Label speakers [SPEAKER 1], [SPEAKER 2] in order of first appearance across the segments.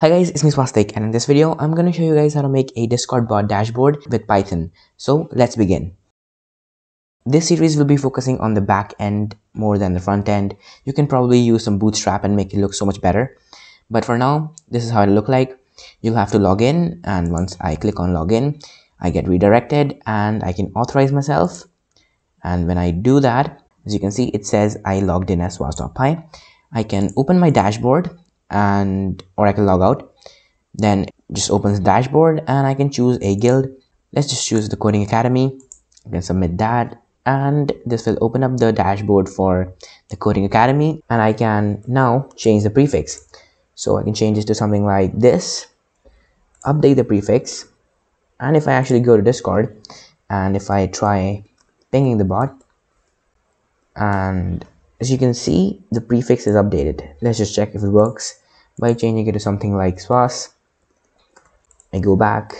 [SPEAKER 1] Hi guys, it's me Swastik and in this video, I'm going to show you guys how to make a Discord bot dashboard with Python. So let's begin. This series will be focusing on the back end more than the front end. You can probably use some bootstrap and make it look so much better. But for now, this is how it'll look like. You'll have to log in and once I click on login, I get redirected and I can authorize myself. And when I do that, as you can see, it says I logged in as Swas.py. I can open my dashboard and or I can log out. Then just opens the dashboard and I can choose a guild. Let's just choose the coding academy. I can submit that and this will open up the dashboard for the coding academy and I can now change the prefix. So I can change this to something like this. Update the prefix. And if I actually go to discord and if I try pinging the bot and as you can see the prefix is updated. Let's just check if it works. By changing it to something like swas. I go back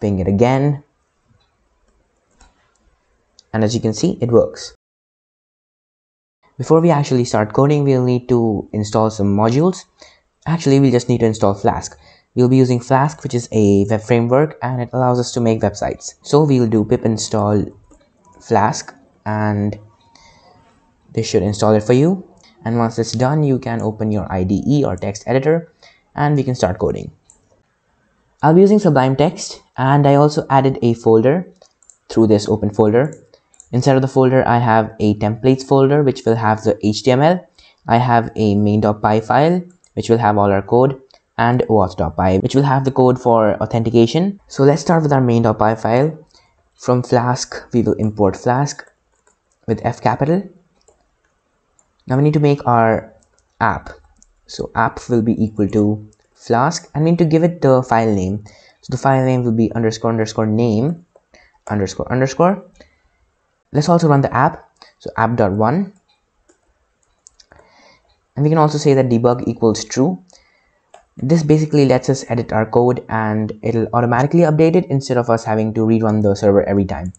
[SPEAKER 1] ping it again and as you can see it works. Before we actually start coding we'll need to install some modules. Actually we'll just need to install flask. We'll be using flask which is a web framework and it allows us to make websites. So we'll do pip install flask and this should install it for you. And once it's done you can open your IDE or text editor and we can start coding. I'll be using Sublime Text and I also added a folder through this open folder. Inside of the folder I have a templates folder which will have the HTML I have a main.py file which will have all our code and auth.py which will have the code for authentication. So let's start with our main.py file. From flask we will import flask with f capital now we need to make our app. So app will be equal to flask and we need to give it the file name. So the file name will be underscore underscore name underscore underscore. Let's also run the app. So app dot one and we can also say that debug equals true. This basically lets us edit our code and it'll automatically update it instead of us having to rerun the server every time.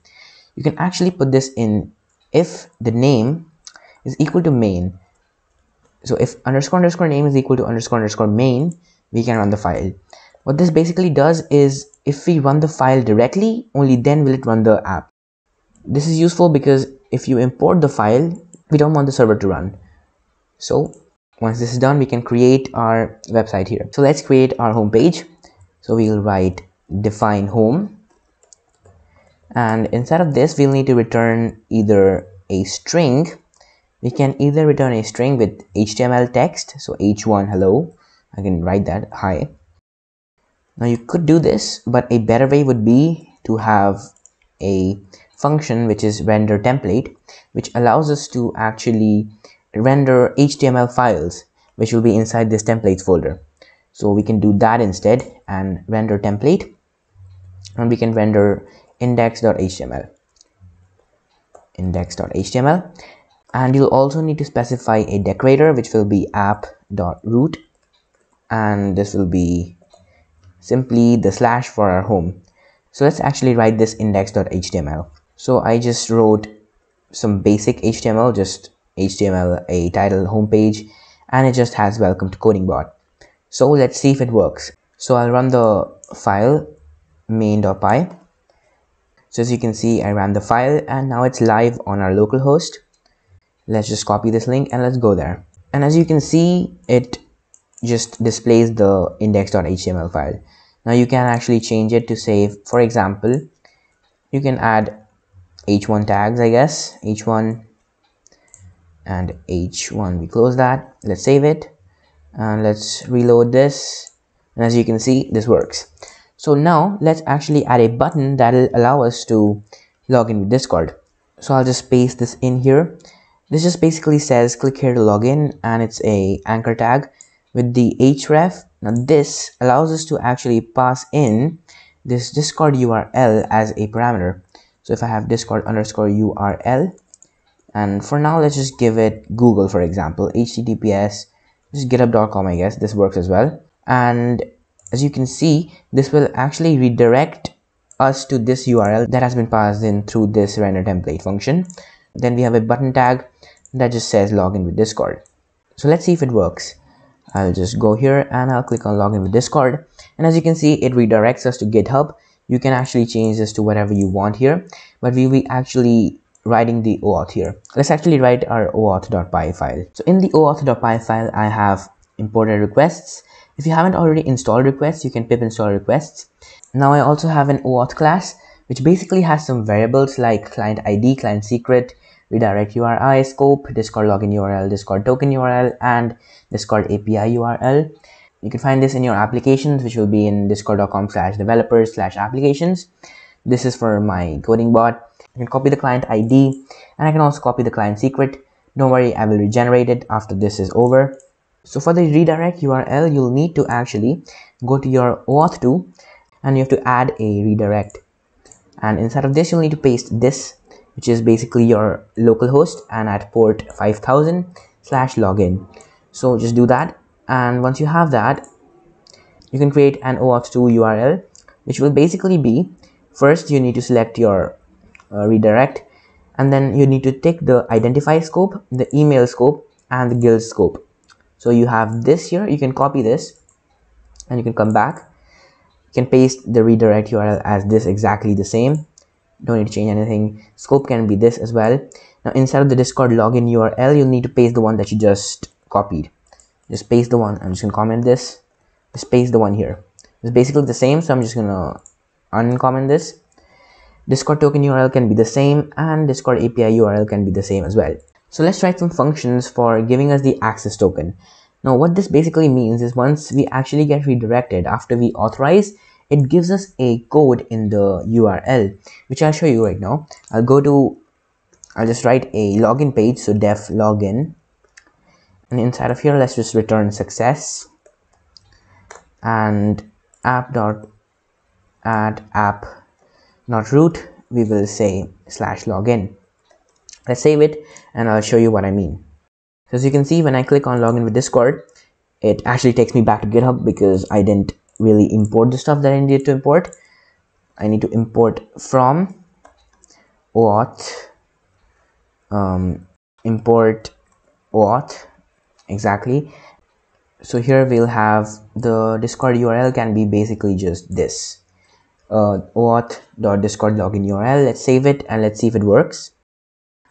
[SPEAKER 1] You can actually put this in if the name is equal to main. So if underscore underscore name is equal to underscore underscore main we can run the file. What this basically does is if we run the file directly only then will it run the app. This is useful because if you import the file we don't want the server to run. So once this is done we can create our website here. So let's create our home page. So we'll write define home. And inside of this we'll need to return either a string we can either return a string with HTML text so h1 hello. I can write that hi. Now you could do this but a better way would be to have a function which is render template which allows us to actually render HTML files which will be inside this templates folder. So we can do that instead and render template and we can render index.html index.html and you'll also need to specify a decorator which will be app.route and this will be simply the slash for our home. So let's actually write this index.html so i just wrote some basic html just html a title homepage and it just has welcome to coding bot. So let's see if it works. So i'll run the file main.py so as you can see i ran the file and now it's live on our local host let's just copy this link and let's go there. And as you can see it just displays the index.html file. Now you can actually change it to say for example you can add h1 tags i guess. H1 and h1 we close that. Let's save it and let's reload this. And as you can see this works. So now let's actually add a button that will allow us to log in with discord. So i'll just paste this in here this just basically says click here to log in and it's a anchor tag with the href. Now this allows us to actually pass in this discord url as a parameter. So if i have discord underscore url and for now let's just give it google for example https just github.com i guess. This works as well. And as you can see this will actually redirect us to this url that has been passed in through this render template function. Then we have a button tag that just says login with discord so let's see if it works I'll just go here and I'll click on login with Discord. And as you can see, it redirects us to GitHub. You can actually change this to whatever you want here, but we'll be actually writing the OAuth here. Let's actually write our OAuth.py file. So in the OAuth.py file, I have imported requests. If you haven't already installed requests, you can pip install requests. Now I also have an OAuth class, which basically has some variables like client ID, client secret, redirect URI, scope, Discord login URL, Discord token URL, and Discord API URL. You can find this in your applications, which will be in discord.com slash developers slash applications. This is for my coding bot. I can copy the client ID and I can also copy the client secret. Don't worry, I will regenerate it after this is over. So for the redirect URL, you'll need to actually go to your OAuth 2 and you have to add a redirect. And inside of this, you'll need to paste this which is basically your local host and at port 5000 slash login. So just do that. And once you have that you can create an OAuth 2 URL which will basically be first you need to select your uh, redirect and then you need to take the identify scope the email scope and the guild scope. So you have this here. You can copy this and you can come back. You can paste the redirect URL as this exactly the same don't need to change anything. Scope can be this as well. Now inside of the discord login url you'll need to paste the one that you just copied. Just paste the one. I'm just gonna comment this. Just paste the one here. It's basically the same so i'm just gonna uncomment this. Discord token url can be the same and discord api url can be the same as well. So let's write some functions for giving us the access token. Now what this basically means is once we actually get redirected after we authorize it gives us a code in the URL which I'll show you right now. I'll go to I'll just write a login page so def login. And inside of here let's just return success. And app dot add app not route we will say slash login. Let's save it and I'll show you what I mean. So as you can see when I click on login with discord it actually takes me back to github because I didn't really import the stuff that I needed to import. I need to import from auth um, import auth exactly. So here we'll have the discord url can be basically just this. Uh, auth.discord login url let's save it and let's see if it works.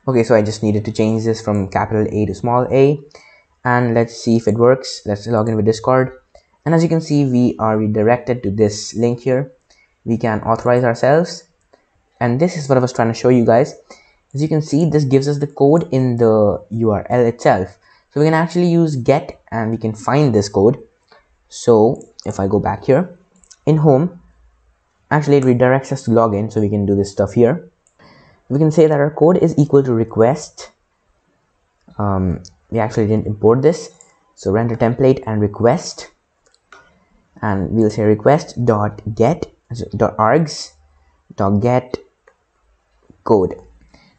[SPEAKER 1] Okay so i just needed to change this from capital a to small a. And let's see if it works. Let's log in with discord and as you can see we are redirected to this link here. We can authorize ourselves. And this is what I was trying to show you guys. As you can see this gives us the code in the URL itself. So we can actually use get and we can find this code. So if I go back here in home actually it redirects us to login so we can do this stuff here. We can say that our code is equal to request. Um, we actually didn't import this. So render template and request and we'll say request dot get dot args dot get code.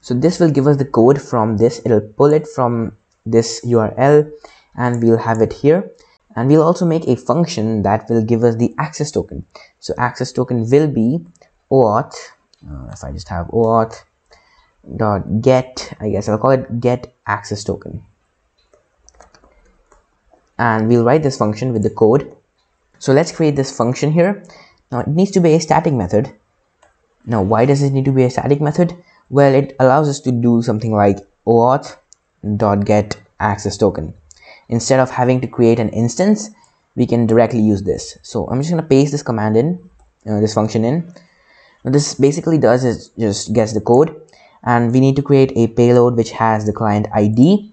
[SPEAKER 1] So this will give us the code from this. It'll pull it from this url and we'll have it here. And we'll also make a function that will give us the access token. So access token will be auth uh, if i just have auth dot get i guess i'll call it get access token. And we'll write this function with the code so let's create this function here. Now it needs to be a static method. Now why does it need to be a static method? Well, it allows us to do something like auth dot get access token. Instead of having to create an instance, we can directly use this. So I'm just going to paste this command in, uh, this function in. What this basically does is just gets the code and we need to create a payload which has the client ID,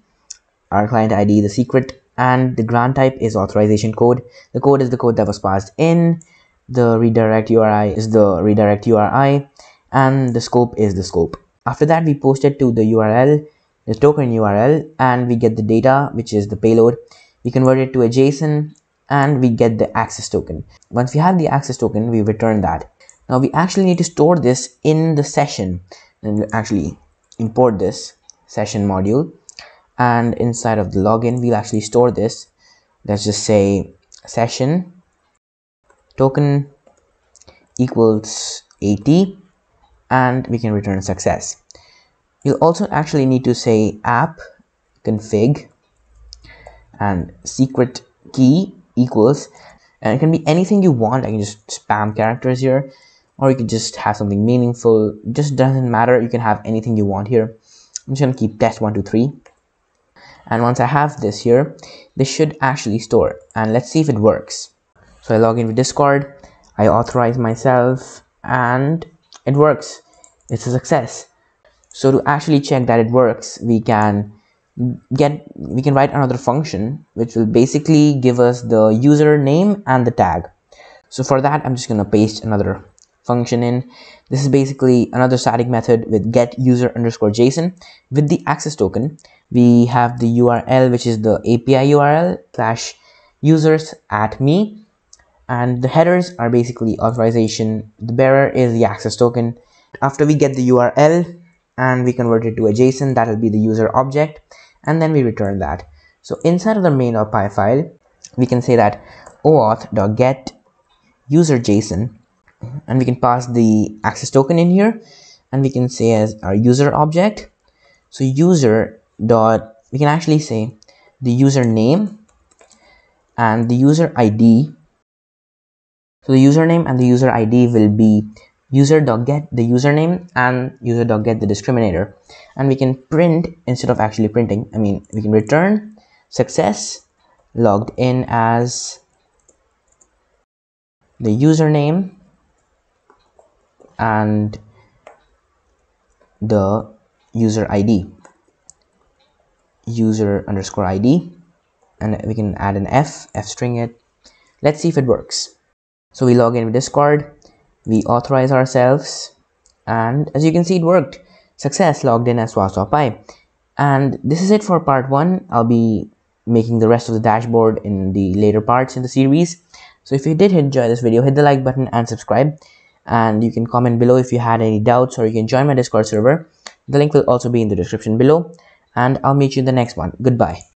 [SPEAKER 1] our client ID, the secret and the grant type is authorization code. The code is the code that was passed in. The redirect uri is the redirect uri and the scope is the scope. After that we post it to the url the token url and we get the data which is the payload. We convert it to a json and we get the access token. Once we have the access token we return that. Now we actually need to store this in the session. And actually import this session module and inside of the login we'll actually store this. Let's just say session token equals 80 and we can return success. You'll also actually need to say app config and secret key equals and it can be anything you want. I can just spam characters here or you could just have something meaningful. Just doesn't matter. You can have anything you want here. I'm just gonna keep test one two three and once I have this here this should actually store. And let's see if it works. So I log in with discord. I authorize myself and it works. It's a success. So to actually check that it works we can get we can write another function which will basically give us the username and the tag. So for that i'm just going to paste another function in this is basically another static method with get user underscore json with the access token. We have the url which is the api url slash users at me. And the headers are basically authorization. The bearer is the access token. After we get the url and we convert it to a json that will be the user object. And then we return that. So inside of the main.py file we can say that oauth.get user json and we can pass the access token in here. And we can say as our user object. So user dot we can actually say the username and the user id so the username and the user id will be user dot get the username and user dot get the discriminator. And we can print instead of actually printing. I mean we can return success logged in as the username and the user id user underscore id and we can add an f f string it. Let's see if it works. So we log in with discord. We authorize ourselves. And as you can see it worked. Success logged in as Swas.py and this is it for part one. I'll be making the rest of the dashboard in the later parts in the series. So if you did enjoy this video hit the like button and subscribe and you can comment below if you had any doubts or you can join my discord server. The link will also be in the description below. And i'll meet you in the next one. Goodbye